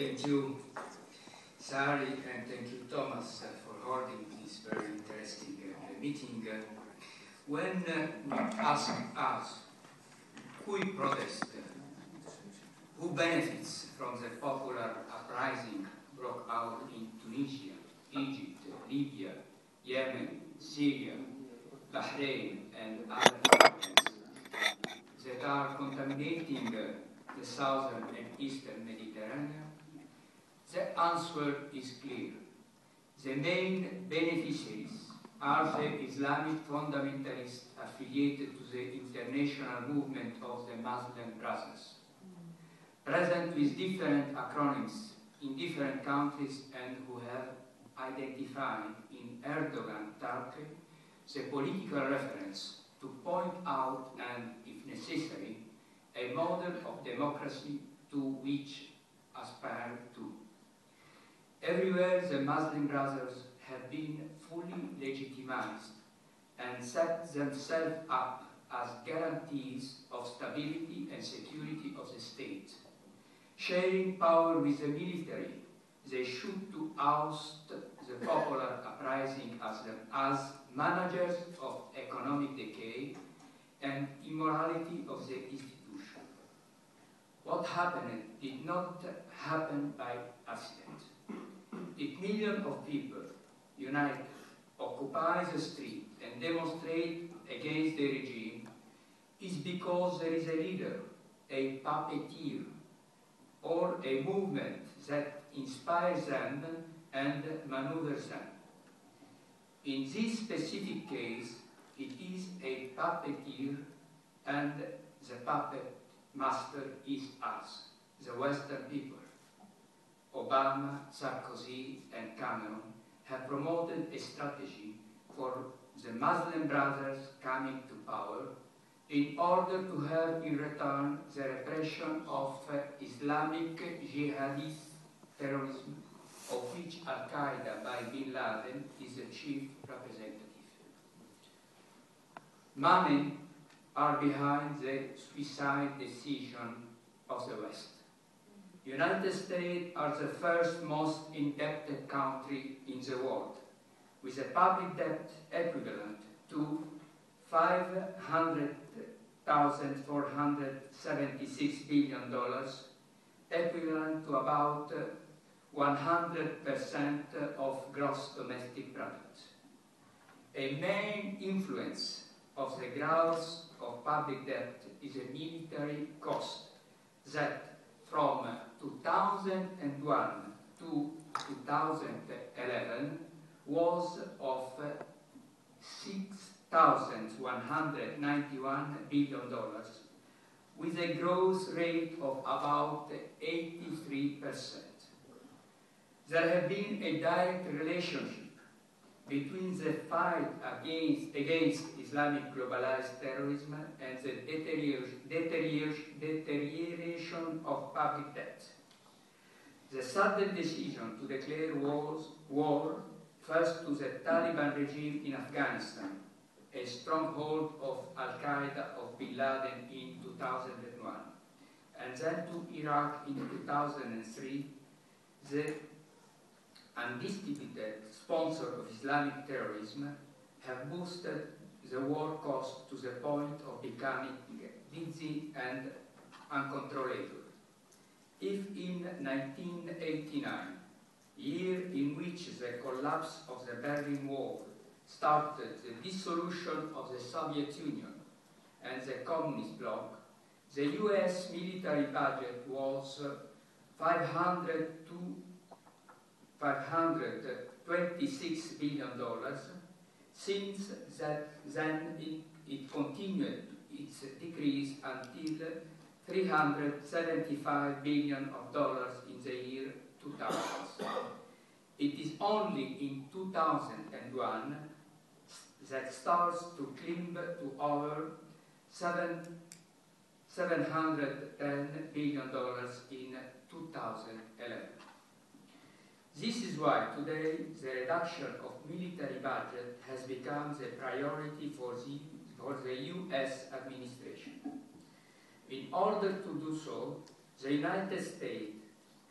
thank you, Sari, and thank you, Thomas, uh, for holding this very interesting uh, meeting. Uh, when uh, we ask us who protest, uh, who benefits from the popular uprising broke out in Tunisia, Egypt, Libya, Yemen, Syria, Bahrain, and other countries that are contaminating uh, the southern and eastern Mediterranean? The answer is clear. The main beneficiaries are the Islamic fundamentalists affiliated to the international movement of the Muslim Brothers, present with different acronyms in different countries and who have identified in Erdogan Turkey the political reference to point out and, if necessary, a model of democracy to which aspire to. Everywhere the Muslim Brothers have been fully legitimized and set themselves up as guarantees of stability and security of the state. Sharing power with the military, they shoot to oust the popular uprising as, as managers of economic decay and immorality of the institution. What happened did not happen by accident. If millions of people unite, occupy the street and demonstrate against the regime, is because there is a leader, a puppeteer, or a movement that inspires them and maneuvers them. In this specific case, it is a puppeteer and the puppet master is us, the Western people. Obama, Sarkozy and Cameron have promoted a strategy for the Muslim Brothers coming to power in order to have in return the repression of Islamic jihadist terrorism of which Al-Qaeda by Bin Laden is the chief representative. Money are behind the suicide decision of the West. United States are the first most indebted country in the world, with a public debt equivalent to 500,476 billion dollars, equivalent to about 100% of gross domestic product. A main influence of the growth of public debt is a military cost that from 2001 to 2011 was of $6,191 billion with a growth rate of about 83%. There have been a direct relationship between the fight against, against Islamic globalized terrorism and the deterioration of public debt. The sudden decision to declare wars, war first to the Taliban regime in Afghanistan, a stronghold of Al-Qaeda of Bin Laden in 2001, and then to Iraq in 2003, the undistributed sponsor of Islamic terrorism have boosted the war cost to the point of becoming dizzy and uncontrollable. If in 1989, year in which the collapse of the Berlin Wall started the dissolution of the Soviet Union and the Communist bloc, the US military budget was 502 526 billion dollars. Since that, then it, it continued its decrease until 375 billion of dollars in the year 2000. It is only in 2001 that starts to climb to over seven, 710 billion dollars in 2011. This is why today the reduction of military budget has become the priority for the, for the US administration. In order to do so, the United States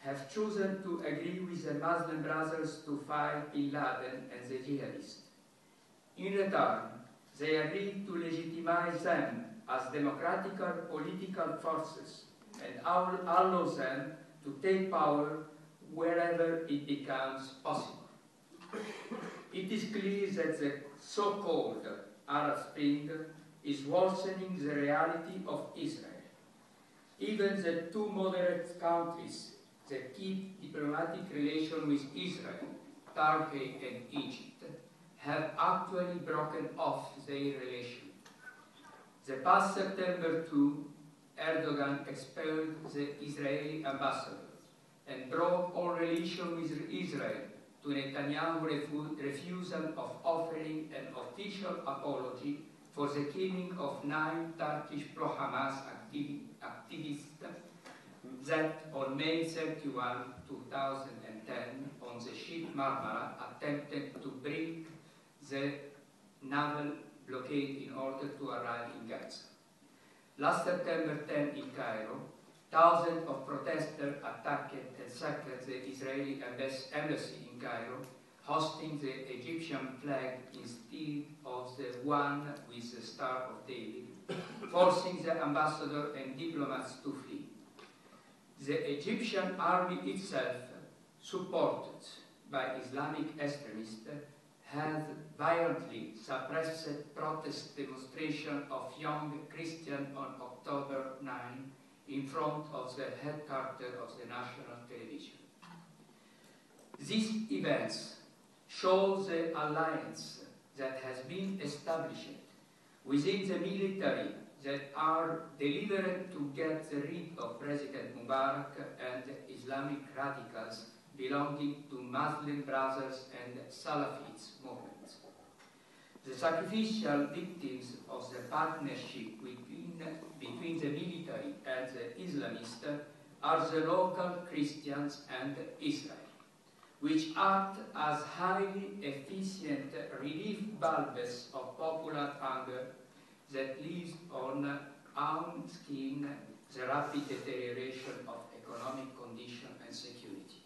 have chosen to agree with the Muslim Brothers to fight Bin Laden and the jihadists. In return, they agreed to legitimize them as democratic political forces and allow them to take power wherever it becomes possible. It is clear that the so-called Arab Spring is worsening the reality of Israel. Even the two moderate countries that keep diplomatic relations with Israel, Turkey and Egypt, have actually broken off their relation. The past September 2, Erdogan expelled the Israeli ambassador and broke all relation with Israel to Netanyahu's refusal of offering an official apology for the killing of nine Turkish pro-Hamas activists that on May 31, 2010, on the ship Marmara, attempted to break the naval blockade in order to arrive in Gaza. Last September 10 in Cairo, thousands of protesters attacked and sacked the Israeli embassy in Cairo, hosting the Egyptian flag instead of the one with the Star of David, forcing the ambassador and diplomats to flee. The Egyptian army itself, supported by Islamic extremists, has violently suppressed protest demonstration of young Christians on October 9 in front of the headquarters of the national television. These events show the alliance that has been established within the military that are deliberate to get rid of President Mubarak and Islamic radicals belonging to Muslim Brothers and Salafists movements. The sacrificial victims of the partnership between, between the military and the Islamists are the local Christians and Israel, which act as highly efficient relief bulbs of popular anger that leaves on our skin the rapid deterioration of economic condition and security.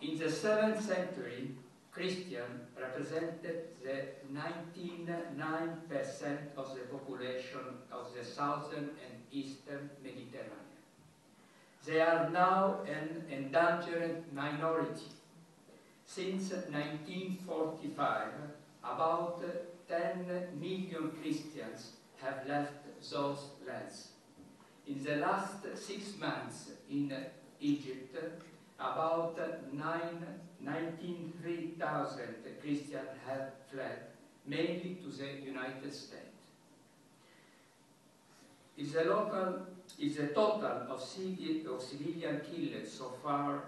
In the 7th century, Christian represented the 99% of the population of the southern and eastern Mediterranean. They are now an endangered minority. Since 1945, about 10 million Christians have left those lands. In the last six months in Egypt, about 93,000 Christians have fled, mainly to the United States. Is the local the total of, of civilian killed so far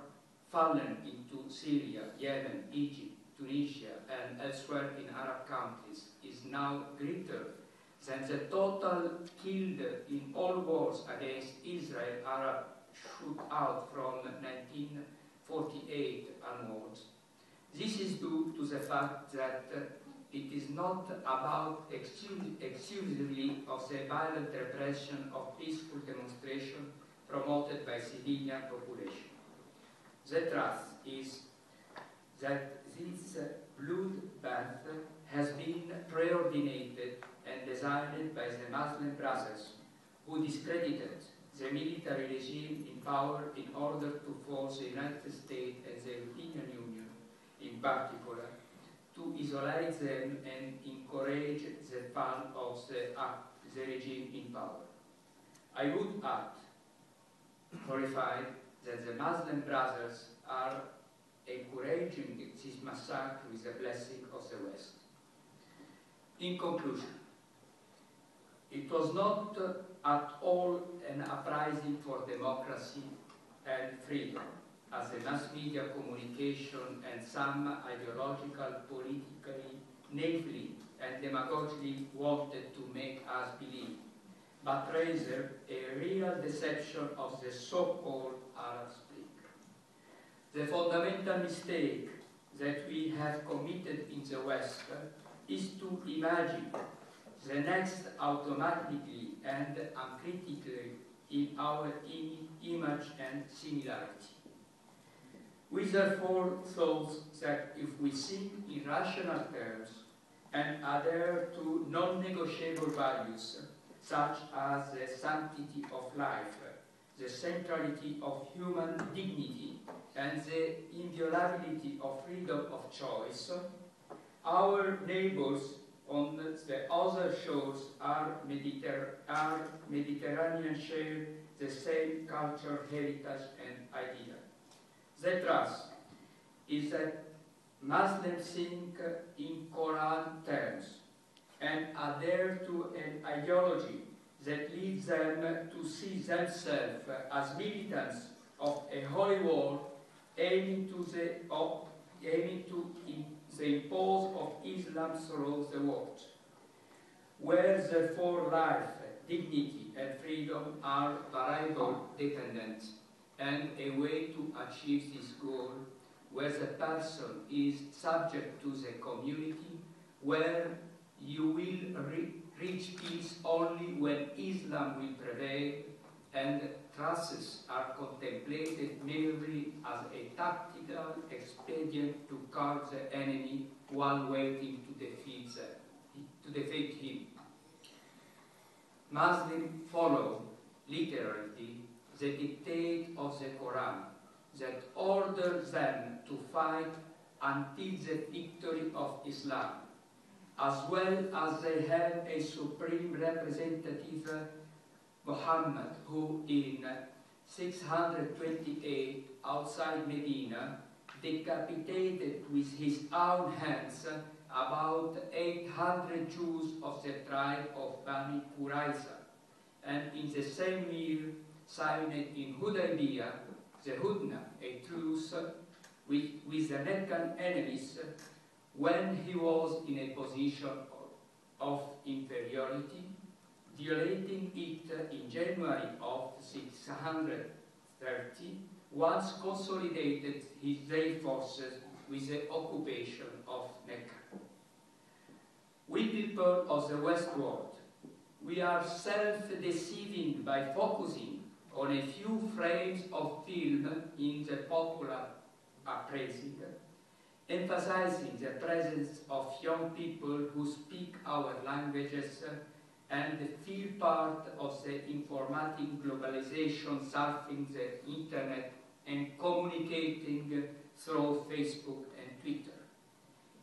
fallen into Syria, Yemen, Egypt, Tunisia, and elsewhere in Arab countries is now greater than the total killed in all wars against Israel Arab shoot out from 1948 onwards. This is due to the fact that it is not about exclusively of the violent repression of peaceful demonstration promoted by civilian population. The trust is that this bloodbath has been preordinated and designed by the Muslim brothers who discredited the military regime in power in order to force the United States and the European Union in particular to isolate them and encourage the fall of the, uh, the regime in power. I would add, horrified, that the Muslim brothers are encouraging this massacre with the blessing of the West. In conclusion, was not at all an uprising for democracy and freedom, as the mass media communication and some ideological, politically, naively, and demagogically wanted to make us believe, but rather a real deception of the so-called Arab Spring. the fundamental mistake that we have committed in the West is to imagine next automatically and uncritically in our Im image and similarity. We therefore thought that if we think in rational terms and adhere to non-negotiable values such as the sanctity of life, the centrality of human dignity, and the inviolability of freedom of choice, our neighbors on the other shores are, Mediter are Mediterranean share the same culture, heritage, and idea. The trust is that Muslims think in Quran terms and adhere to an ideology that leads them to see themselves as militants of a holy war aiming to the, aiming to the impose of Islam throughout the world, where therefore life, dignity, and freedom are variable dependent, and a way to achieve this goal, where the person is subject to the community, where you will re reach peace only when Islam will prevail, and truces are contemplated merely as a tactical expedient to curb the enemy while waiting to defeat, the, to defeat him. Muslims follow literally the dictate of the Quran that orders them to fight until the victory of Islam, as well as they have a supreme representative Muhammad, who in 628 outside Medina decapitated with his own hands about 800 Jews of the tribe of Bani Qurayza. And in the same year, signed in Hudaybiyah, the Hudna, a truce with, with the Meccan enemies when he was in a position of inferiority violating it in January of 630, once consolidated his Zayed forces with the occupation of Mecca. We people of the West world, we are self-deceiving by focusing on a few frames of film in the popular appraising, emphasizing the presence of young people who speak our languages and feel part of the informatic globalization, surfing the internet and communicating through Facebook and Twitter.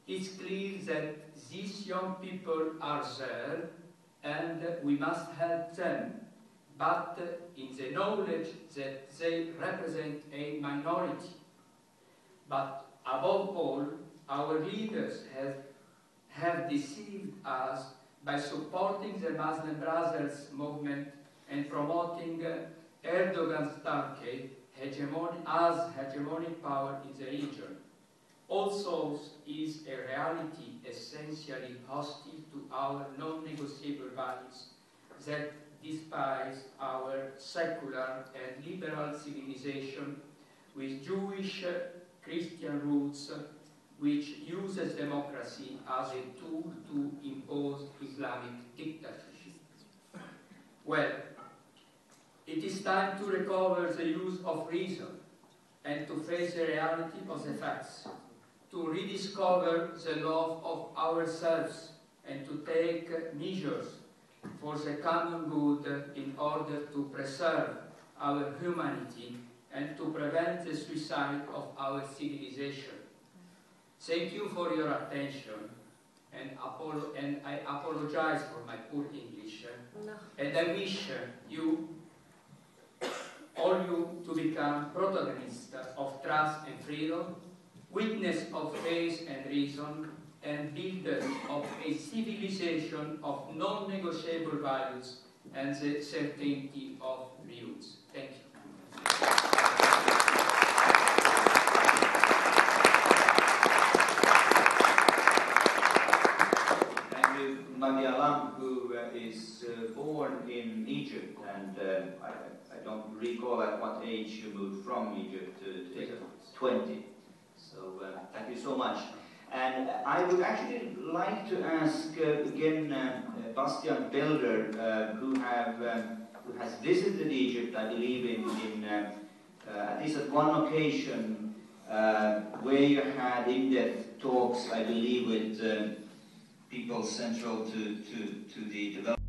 It's clear that these young people are there and we must help them, but in the knowledge that they represent a minority. But above all, our leaders have, have deceived us by supporting the Muslim Brothers movement and promoting uh, Erdogan's Turkey hegemon as hegemonic power in the region. Also is a reality essentially hostile to our non-negotiable values that despise our secular and liberal civilization with Jewish, Christian roots which uses democracy as a tool to impose Islamic dictatorship. Well, it is time to recover the use of reason and to face the reality of the facts, to rediscover the love of ourselves and to take measures for the common good in order to preserve our humanity and to prevent the suicide of our civilization. Thank you for your attention, and, and I apologize for my poor English. No. And I wish you, all you, to become protagonists of trust and freedom, witness of faith and reason, and builders of a civilization of non-negotiable values and the certainty of views. Thank you. Magdi Allam, who uh, is uh, born in Egypt, and uh, I, I, don't recall at what age you moved from Egypt to, to 20. So uh, thank you so much. And I would actually like to ask uh, again uh, Bastiaan Belder, who have who has visited Egypt, I believe, in, in uh, at least at one occasion, uh, where you had in-depth talks, I believe, with uh, people central to, to, to the development